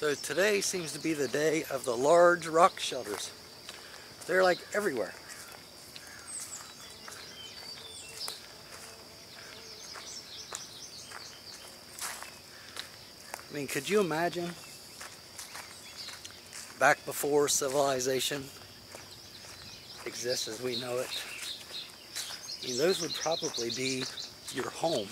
So today seems to be the day of the large rock shelters. They're like everywhere. I mean, could you imagine back before civilization exists as we know it? I mean, those would probably be your home.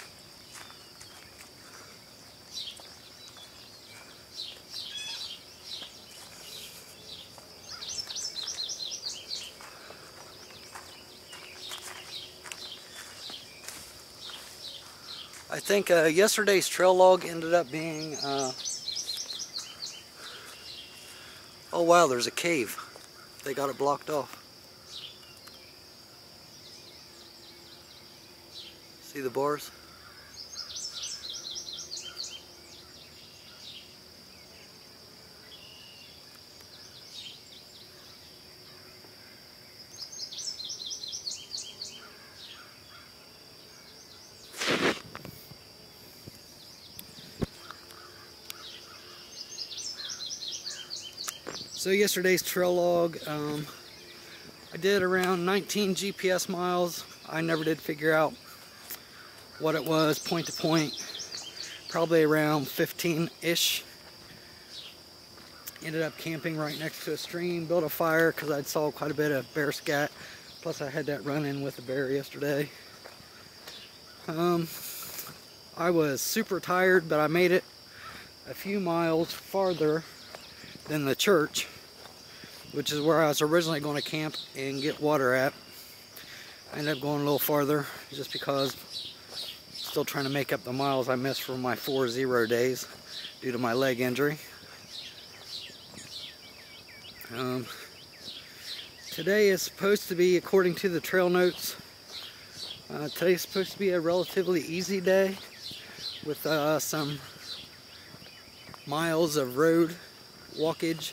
I think uh, yesterday's trail log ended up being, uh, oh wow, there's a cave. They got it blocked off. See the bars? So yesterday's trail log, um, I did around 19 GPS miles. I never did figure out what it was point to point. Probably around 15-ish. Ended up camping right next to a stream, built a fire because I saw quite a bit of bear scat. Plus I had that run-in with a bear yesterday. Um, I was super tired, but I made it a few miles farther than the church, which is where I was originally going to camp and get water at. I ended up going a little farther just because still trying to make up the miles I missed from my 4-0 days due to my leg injury. Um, today is supposed to be, according to the trail notes, uh, today's supposed to be a relatively easy day with uh, some miles of road walkage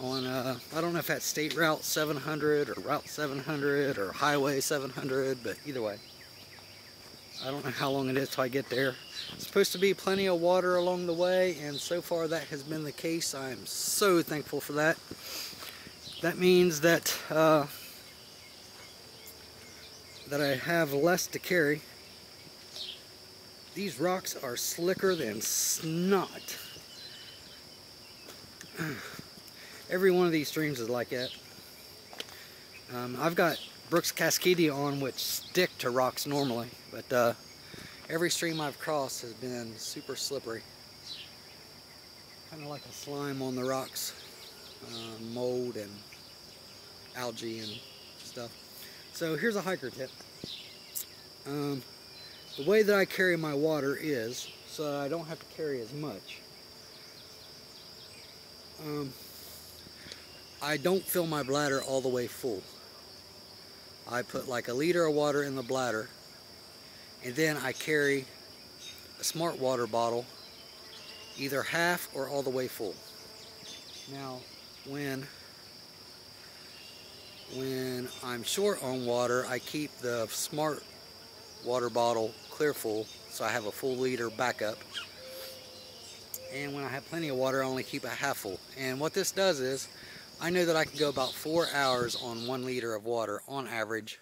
on, uh, I don't know if that's State Route 700 or Route 700 or Highway 700, but either way. I don't know how long it is till I get there. It's supposed to be plenty of water along the way, and so far that has been the case. I'm so thankful for that. That means that uh, that I have less to carry. These rocks are slicker than snot. Every one of these streams is like that. Um, I've got Brooks Cascadia on which stick to rocks normally, but uh, every stream I've crossed has been super slippery. Kind of like a slime on the rocks, uh, mold and algae and stuff. So here's a hiker tip. Um, the way that I carry my water is so I don't have to carry as much. Um, I don't fill my bladder all the way full. I put like a liter of water in the bladder and then I carry a smart water bottle either half or all the way full. Now when when I'm short on water I keep the smart water bottle clear full so I have a full liter backup and when I have plenty of water I only keep a half full and what this does is I know that I can go about four hours on one liter of water on average.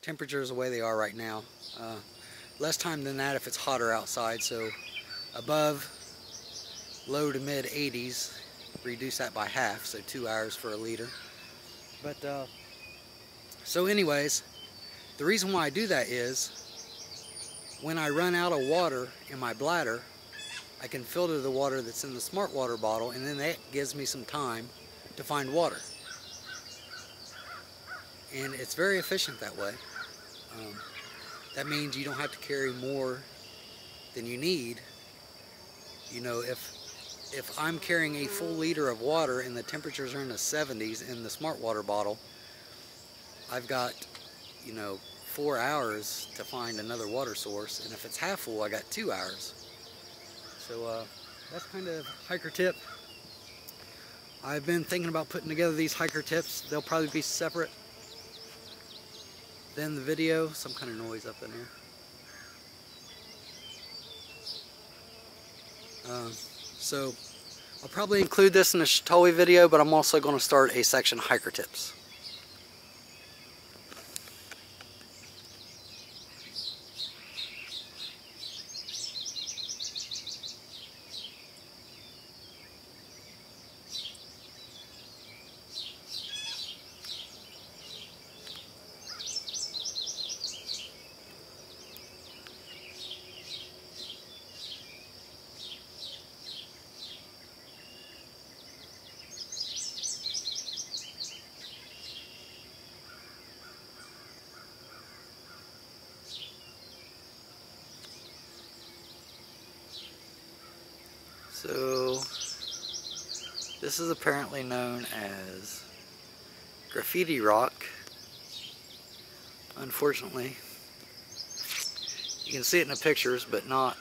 Temperatures the way they are right now. Uh, less time than that if it's hotter outside, so above low to mid 80s, reduce that by half, so two hours for a liter. But, uh, so anyways, the reason why I do that is when I run out of water in my bladder, I can filter the water that's in the smart water bottle and then that gives me some time to find water. And it's very efficient that way. Um, that means you don't have to carry more than you need. You know, if if I'm carrying a full liter of water and the temperatures are in the 70s in the smart water bottle, I've got, you know, four hours to find another water source. And if it's half full, I got two hours. So uh, that's kind of hiker tip. I've been thinking about putting together these hiker tips. They'll probably be separate than the video. Some kind of noise up in here. Um, so I'll probably include this in the Sheltowee video, but I'm also going to start a section hiker tips. So, this is apparently known as graffiti rock. Unfortunately, you can see it in the pictures, but not.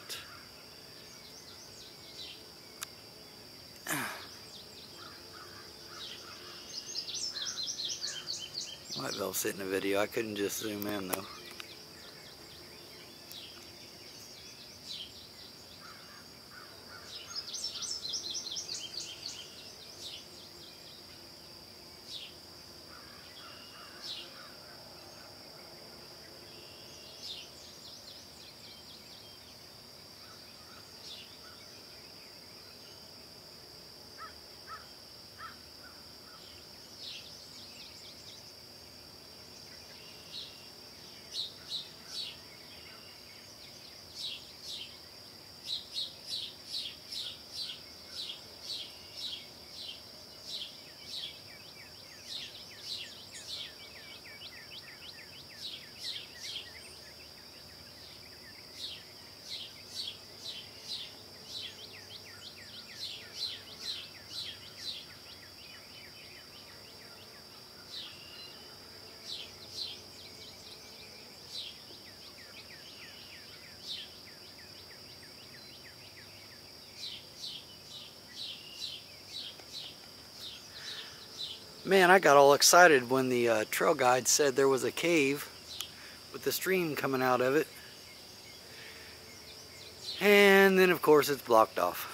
Might be able to see it in the video. I couldn't just zoom in though. Man, I got all excited when the uh, trail guide said there was a cave with the stream coming out of it. And then of course it's blocked off.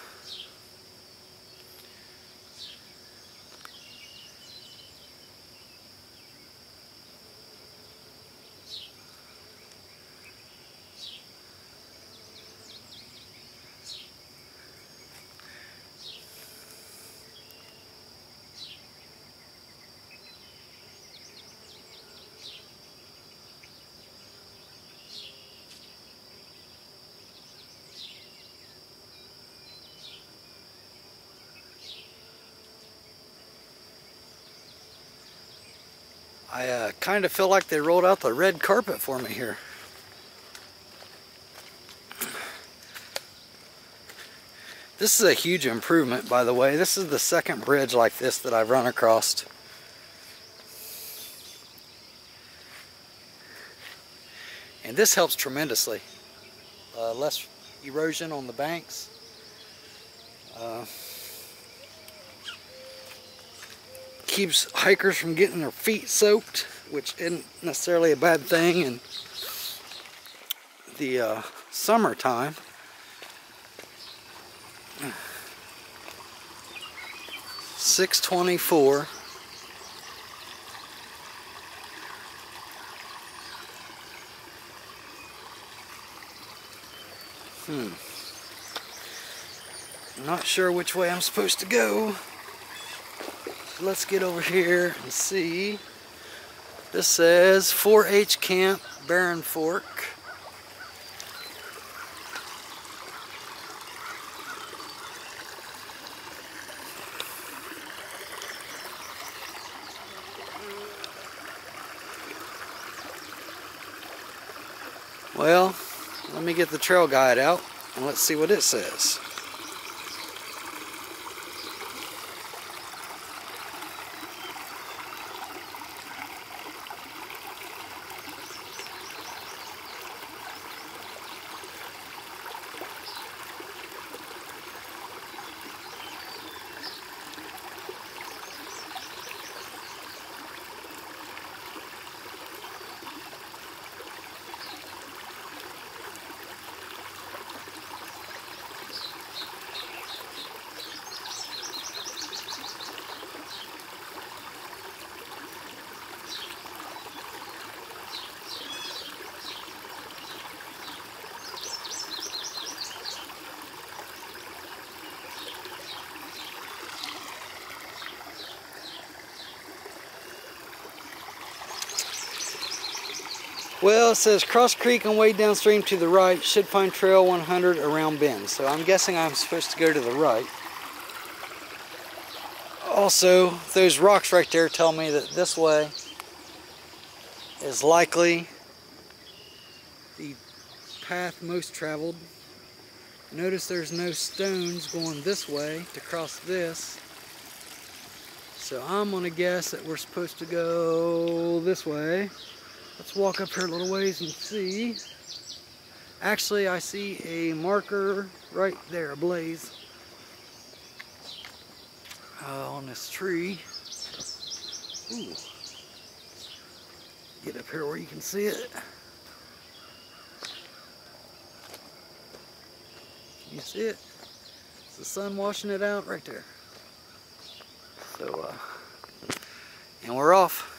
I uh, kind of feel like they rolled out the red carpet for me here. This is a huge improvement, by the way. This is the second bridge like this that I've run across. And this helps tremendously. Uh, less erosion on the banks. Uh, keeps hikers from getting their feet soaked, which isn't necessarily a bad thing in the uh, summertime. Six twenty-four. Hmm. Not sure which way I'm supposed to go let's get over here and see. This says 4-H Camp, Barren Fork. Well, let me get the trail guide out and let's see what it says. Well, it says Cross Creek and way downstream to the right. Should find trail 100 around bend. So I'm guessing I'm supposed to go to the right. Also, those rocks right there tell me that this way is likely the path most traveled. Notice there's no stones going this way to cross this. So I'm gonna guess that we're supposed to go this way. Let's walk up here a little ways and see. Actually, I see a marker right there, a blaze, uh, on this tree. Ooh. Get up here where you can see it. Can you see it? It's the sun washing it out right there. So, uh, and we're off.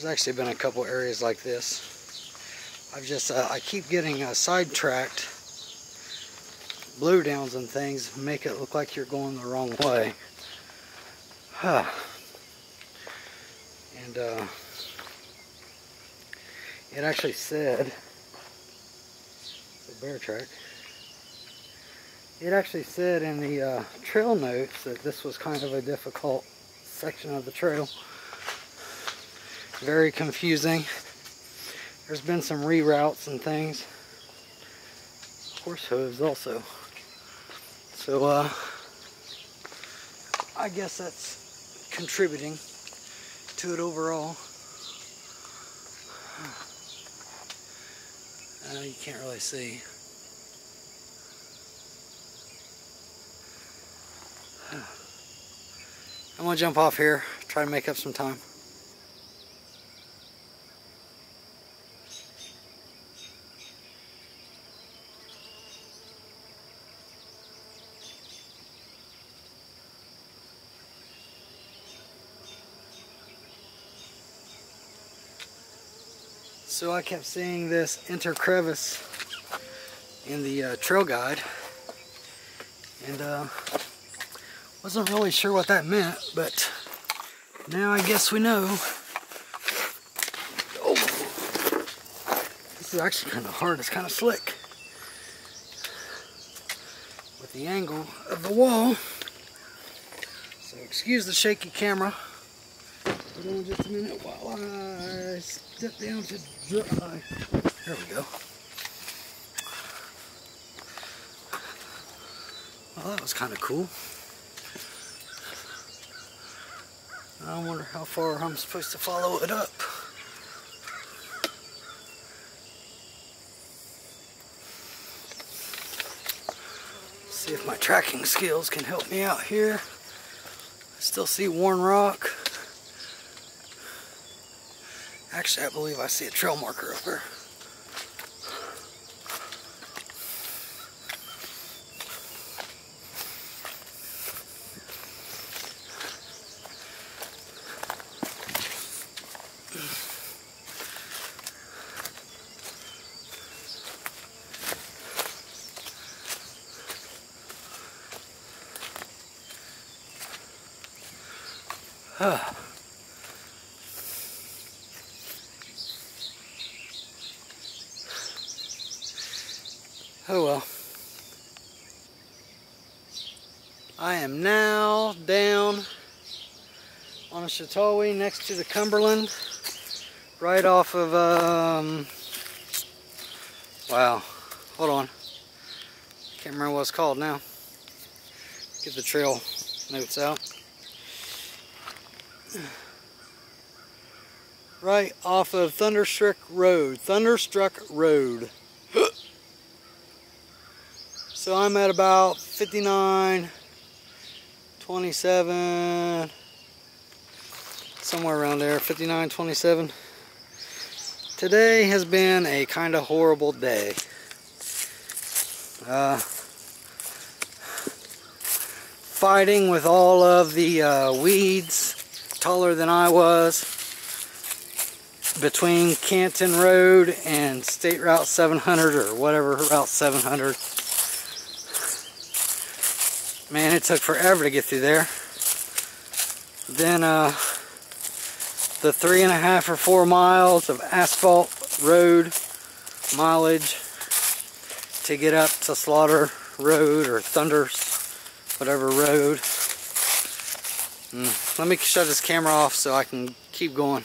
There's actually been a couple areas like this. I've just, uh, I keep getting uh, sidetracked. Blowdowns and things make it look like you're going the wrong way. Huh. And uh, it actually said, bear track, it actually said in the uh, trail notes that this was kind of a difficult section of the trail very confusing. There's been some reroutes and things. Horse hooves also. So, uh, I guess that's contributing to it overall. Uh, you can't really see. I'm gonna jump off here, try to make up some time. I kept seeing this intercrevice in the uh, trail guide and uh, wasn't really sure what that meant, but now I guess we know. Oh, this is actually kind of hard, it's kind of slick with the angle of the wall. So excuse the shaky camera. Hold on just a minute while I step down to dry. There we go. Well, that was kind of cool. I wonder how far I'm supposed to follow it up. See if my tracking skills can help me out here. I still see worn rock. Actually, I believe I see a trail marker up there. Huh. Oh well. I am now down on a Chautauqua next to the Cumberland, right off of, um, wow, hold on. Can't remember what it's called now. Get the trail notes out. Right off of Thunderstruck Road, Thunderstruck Road. So I'm at about 59, 27, somewhere around there, 59, 27. Today has been a kind of horrible day. Uh, fighting with all of the uh, weeds taller than I was between Canton Road and State Route 700 or whatever Route 700. Man, it took forever to get through there. Then uh, the three and a half or four miles of asphalt road mileage to get up to Slaughter Road or Thunders, whatever road. Mm, let me shut this camera off so I can keep going.